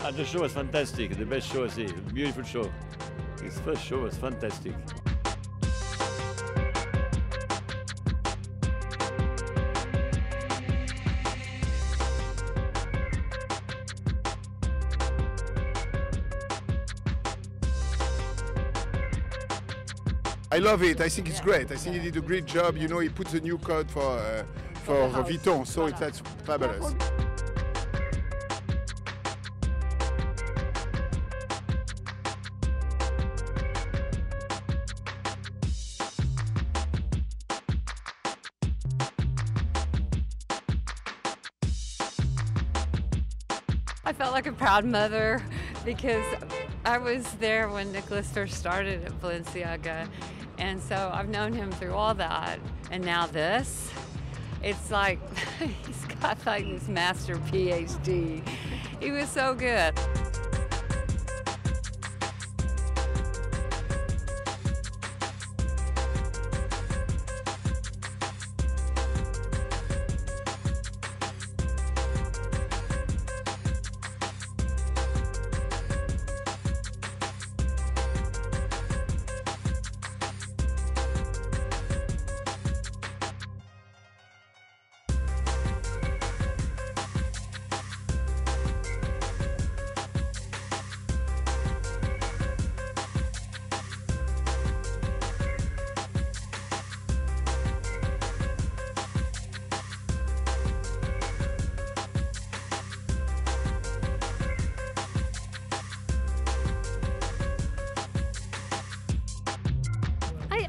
Ah, the show was fantastic. The best show I see. Beautiful show. His first show was fantastic. I love it. I think it's great. I think he did a great job. You know, he puts a new code for uh, for Vuitton, so it's that's fabulous. I felt like a proud mother because I was there when Nicolas first started at Balenciaga. And so I've known him through all that. And now this, it's like he's got like this master PhD. He was so good.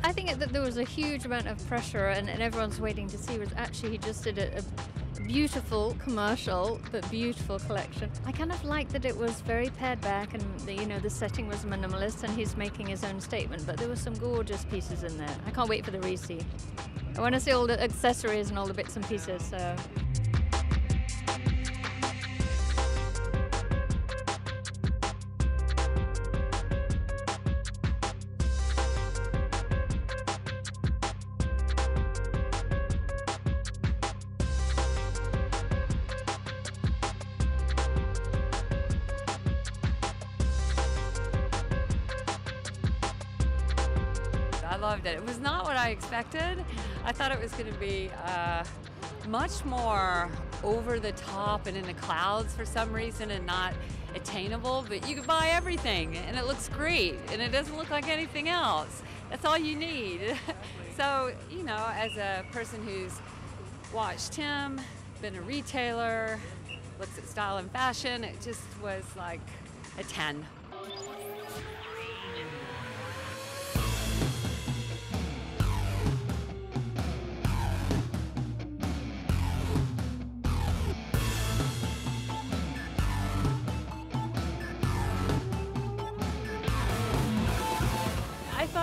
I, think that there was a huge amount of pressure and, and everyone's waiting to see was actually he just did a, a beautiful commercial but beautiful collection. I kind of liked that it was very pared back and the, you know the setting was minimalist and he's making his own statement but there were some gorgeous pieces in there. I can't wait for the re-see. I want to see all the accessories and all the bits and pieces so loved it. It was not what I expected. I thought it was going to be uh, much more over the top and in the clouds for some reason and not attainable, but you could buy everything and it looks great and it doesn't look like anything else. That's all you need. so, you know, as a person who's watched him, been a retailer, looks at style and fashion, it just was like a 10.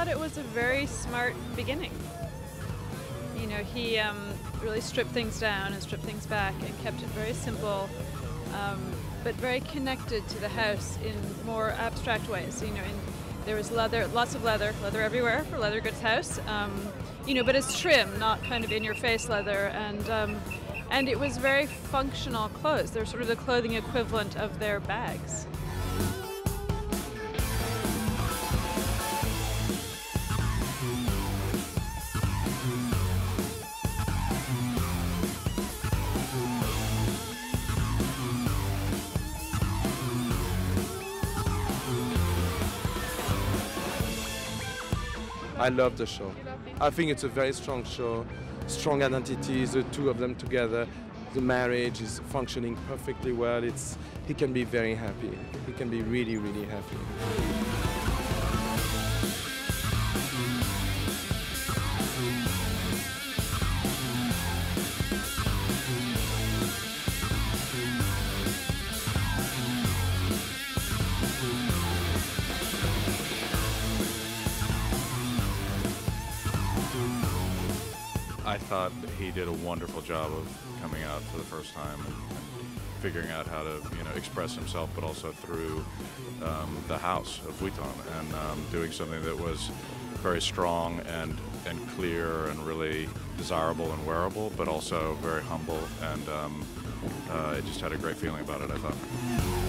Thought it was a very smart beginning. You know, he um, really stripped things down and stripped things back and kept it very simple, um, but very connected to the house in more abstract ways. You know, in, there was leather, lots of leather, leather everywhere for Leather Goods House. Um, you know, but it's trim, not kind of in-your-face leather, and um, and it was very functional clothes. They're sort of the clothing equivalent of their bags. I love the show. I think it's a very strong show, strong identities, the two of them together. The marriage is functioning perfectly well. It's he can be very happy. He can be really, really happy. I thought he did a wonderful job of coming out for the first time and, and figuring out how to, you know, express himself, but also through um, the house of Vuitton and um, doing something that was very strong and and clear and really desirable and wearable, but also very humble and um, uh, it just had a great feeling about it. I thought.